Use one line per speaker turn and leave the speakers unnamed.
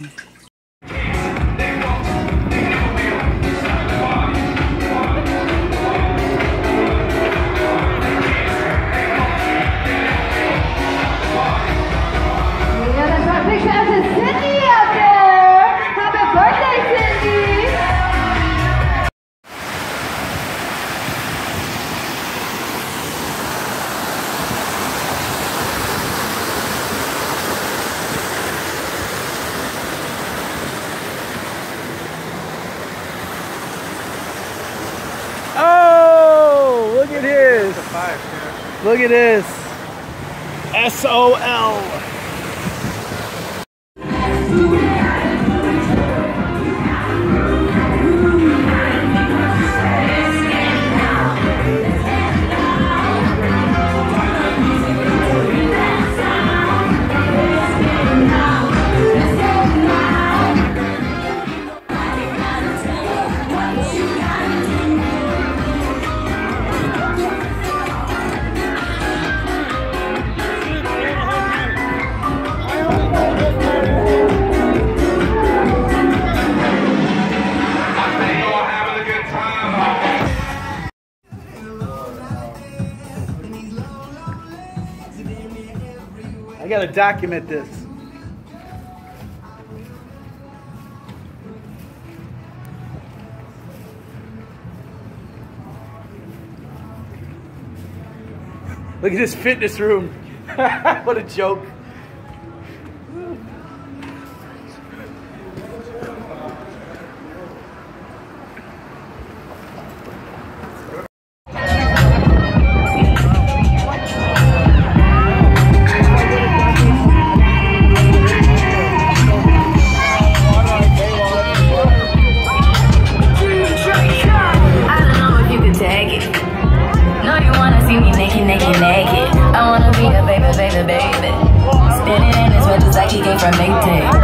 Oh, Look at this. S-O-L. I gotta document this. Look at this fitness room. what a joke. from Mayday.